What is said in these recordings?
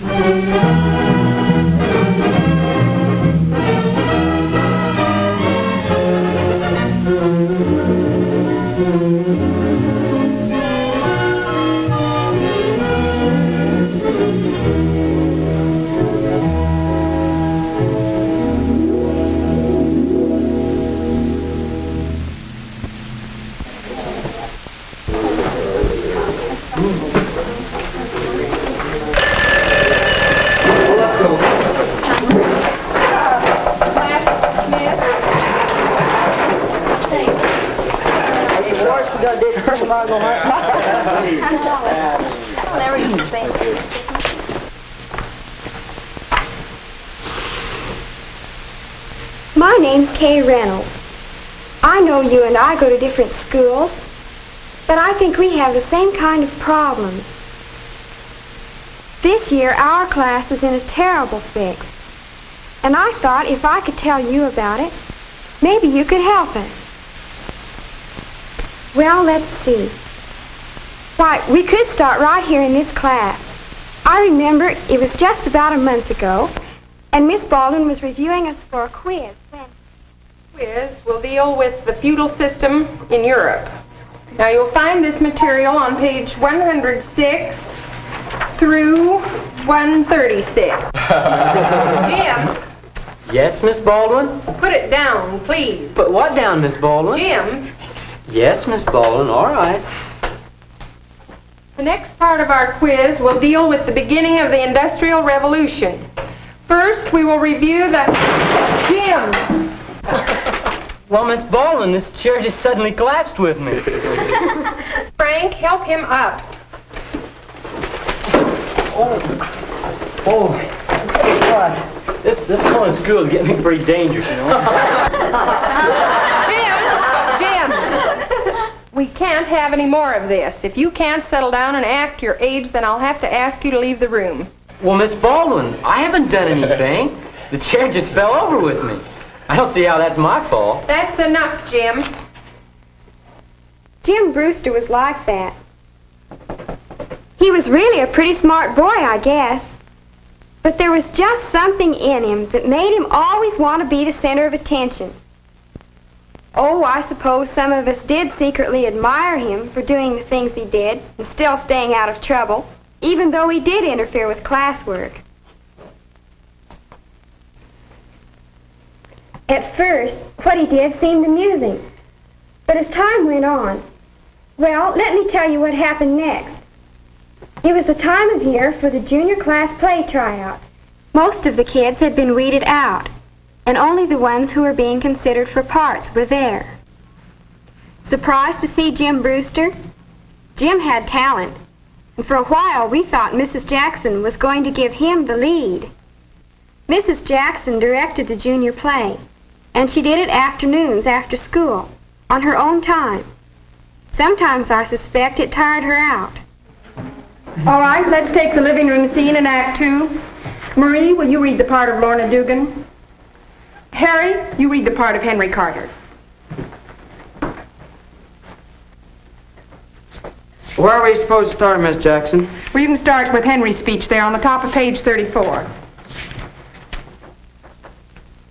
Música My name's Kay Reynolds. I know you and I go to different schools, but I think we have the same kind of problems. This year, our class is in a terrible fix. And I thought if I could tell you about it, maybe you could help us. Well, let's see. Why, we could start right here in this class. I remember it was just about a month ago, and Miss Baldwin was reviewing us for a quiz. When quiz will deal with the feudal system in Europe. Now you'll find this material on page 106 through 136. Jim, Yes, Miss Baldwin? put it down, please. Put what down, Miss Baldwin? Jim, Yes, Miss Baldwin, all right. The next part of our quiz will deal with the beginning of the Industrial Revolution. First, we will review the... Jim! Well, Miss Baldwin, this chair just suddenly collapsed with me. Frank, help him up. Oh, oh. what? This, this going to school is getting me pretty dangerous, you know. Jim! Jim! We can't have any more of this. If you can't settle down and act your age, then I'll have to ask you to leave the room. well, Miss Baldwin, I haven't done anything. The chair just fell over with me. I don't see how that's my fault. That's enough, Jim. Jim Brewster was like that. He was really a pretty smart boy, I guess. But there was just something in him that made him always want to be the center of attention. Oh, I suppose some of us did secretly admire him for doing the things he did and still staying out of trouble, even though he did interfere with classwork. At first, what he did seemed amusing. But as time went on, well, let me tell you what happened next. It was the time of year for the junior class play tryouts. Most of the kids had been weeded out, and only the ones who were being considered for parts were there. Surprised to see Jim Brewster? Jim had talent, and for a while we thought Mrs. Jackson was going to give him the lead. Mrs. Jackson directed the junior play, and she did it afternoons after school, on her own time. Sometimes I suspect it tired her out. All right, let's take the living room scene in Act Two. Marie, will you read the part of Lorna Dugan? Harry, you read the part of Henry Carter. Where are we supposed to start, Miss Jackson? Well, you can start with Henry's speech there on the top of page 34.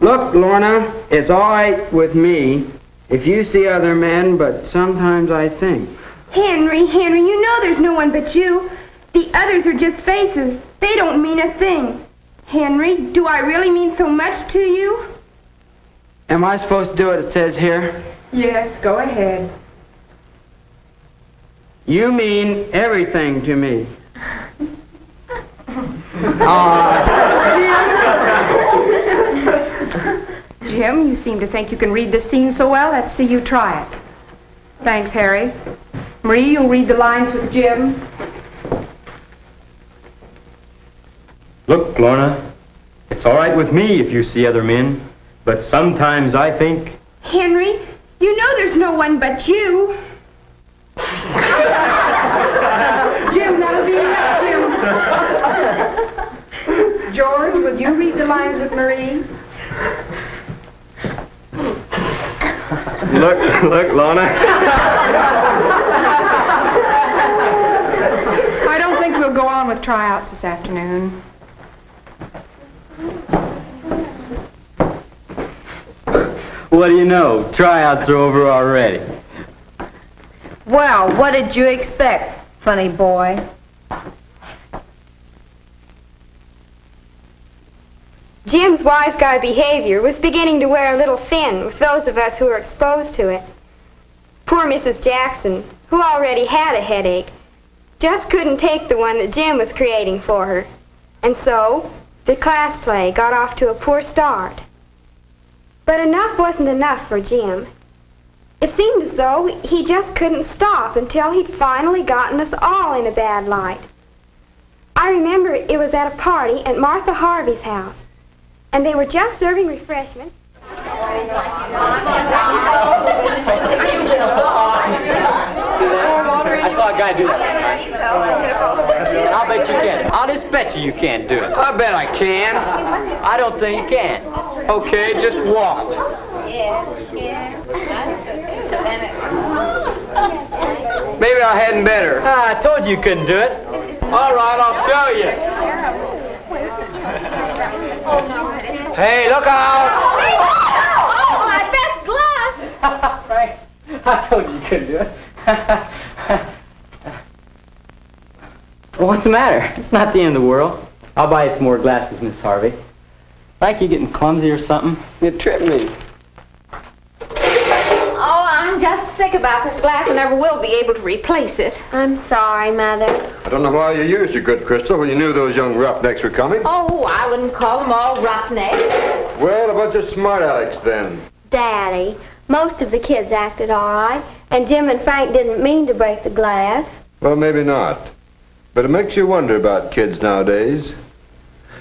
Look, Lorna, it's all right with me if you see other men, but sometimes I think. Henry, Henry, you know there's no one but you. The others are just faces. They don't mean a thing. Henry, do I really mean so much to you? Am I supposed to do what it says here? Yes, go ahead. You mean everything to me. Aw, ah. Jim, you seem to think you can read this scene so well. Let's see you try it. Thanks, Harry. Marie, you'll read the lines with Jim. Look, Lorna, it's all right with me if you see other men, but sometimes I think Henry, you know there's no one but you. Jim, that'll be enough, Jim. George, will you read the lines with Marie? Look, look, Lorna. I don't think we'll go on with tryouts this afternoon. What do you know? Tryouts are over already. Well, what did you expect, funny boy? Jim's wise guy behavior was beginning to wear a little thin with those of us who were exposed to it. Poor Mrs. Jackson, who already had a headache, just couldn't take the one that Jim was creating for her. And so, the class play got off to a poor start. But enough wasn't enough for Jim. It seemed as though he just couldn't stop until he'd finally gotten us all in a bad light. I remember it was at a party at Martha Harvey's house, and they were just serving refreshments. I saw a guy do that. I'll bet you can. I'll just bet you you can't do it. I bet I can. I don't think you can. Okay, just walk. Maybe I hadn't better. Ah, I told you you couldn't do it. All right, I'll show you. Hey, look out! Oh, my best glove! Frank, I told you you couldn't do it. well, what's the matter? It's not the end of the world. I'll buy you some more glasses, Miss Harvey. Like you getting clumsy or something? You tripped me. Oh, I'm just sick about this glass and never will be able to replace it. I'm sorry, Mother. I don't know why you used your good crystal when you knew those young roughnecks were coming. Oh, I wouldn't call them all roughnecks. Well, a bunch of smart alecks then. Daddy, most of the kids acted all right, and Jim and Frank didn't mean to break the glass. Well, maybe not. But it makes you wonder about kids nowadays.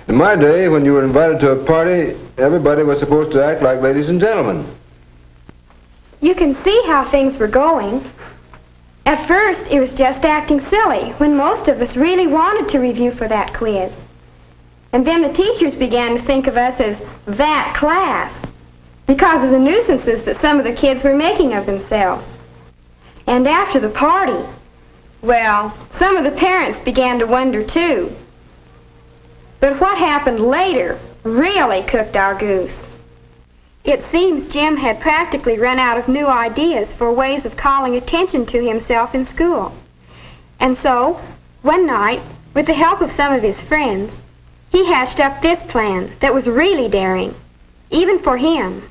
In my day, when you were invited to a party, everybody was supposed to act like ladies and gentlemen. You can see how things were going. At first, it was just acting silly when most of us really wanted to review for that quiz. And then the teachers began to think of us as that class because of the nuisances that some of the kids were making of themselves. And after the party, well, some of the parents began to wonder too. But what happened later really cooked our goose. It seems Jim had practically run out of new ideas for ways of calling attention to himself in school. And so, one night, with the help of some of his friends, he hatched up this plan that was really daring, even for him.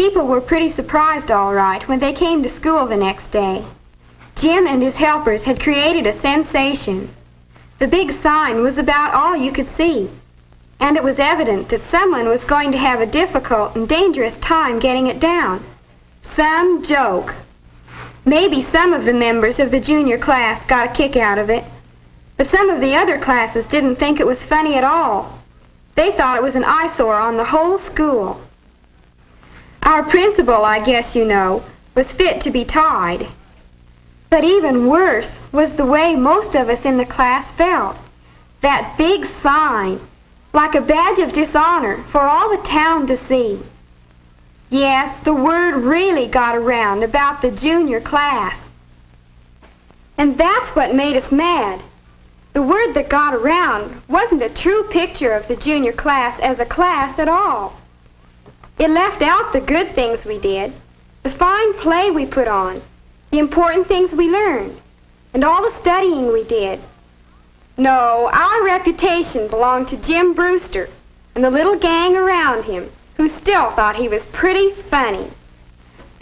People were pretty surprised, all right, when they came to school the next day. Jim and his helpers had created a sensation. The big sign was about all you could see, and it was evident that someone was going to have a difficult and dangerous time getting it down. Some joke. Maybe some of the members of the junior class got a kick out of it, but some of the other classes didn't think it was funny at all. They thought it was an eyesore on the whole school. Our principal, I guess you know, was fit to be tied. But even worse was the way most of us in the class felt. That big sign, like a badge of dishonor for all the town to see. Yes, the word really got around about the junior class. And that's what made us mad. The word that got around wasn't a true picture of the junior class as a class at all. It left out the good things we did, the fine play we put on, the important things we learned, and all the studying we did. No, our reputation belonged to Jim Brewster and the little gang around him who still thought he was pretty funny.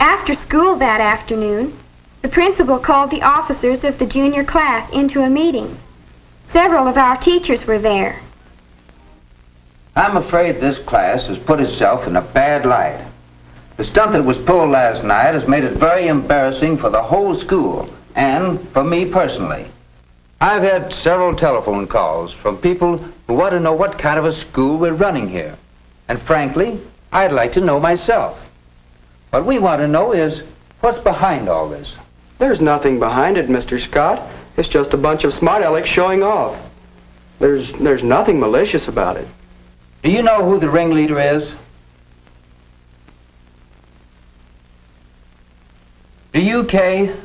After school that afternoon, the principal called the officers of the junior class into a meeting. Several of our teachers were there. I'm afraid this class has put itself in a bad light. The stunt that was pulled last night has made it very embarrassing for the whole school, and for me personally. I've had several telephone calls from people who want to know what kind of a school we're running here. And frankly, I'd like to know myself. What we want to know is what's behind all this. There's nothing behind it, Mr. Scott. It's just a bunch of smart alecks showing off. There's, there's nothing malicious about it. Do you know who the ringleader is? Do you, Kay?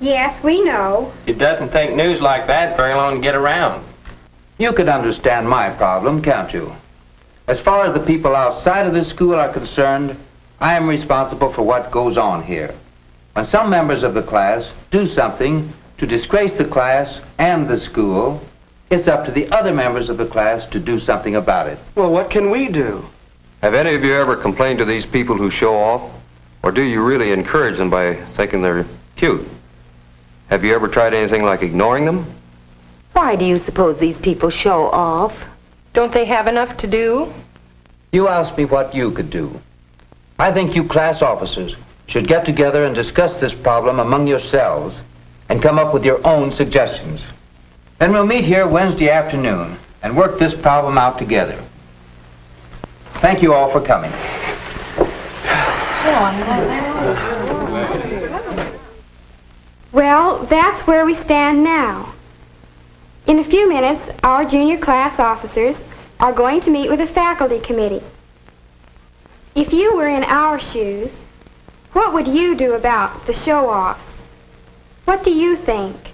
Yes, we know. It doesn't take news like that very long to get around. You can understand my problem, can't you? As far as the people outside of this school are concerned, I am responsible for what goes on here. When some members of the class do something to disgrace the class and the school, it's up to the other members of the class to do something about it. Well, what can we do? Have any of you ever complained to these people who show off? Or do you really encourage them by thinking they're cute? Have you ever tried anything like ignoring them? Why do you suppose these people show off? Don't they have enough to do? You asked me what you could do. I think you class officers should get together and discuss this problem among yourselves and come up with your own suggestions. Then we'll meet here Wednesday afternoon and work this problem out together. Thank you all for coming. Well, that's where we stand now. In a few minutes, our junior class officers are going to meet with the faculty committee. If you were in our shoes, what would you do about the show-offs? What do you think?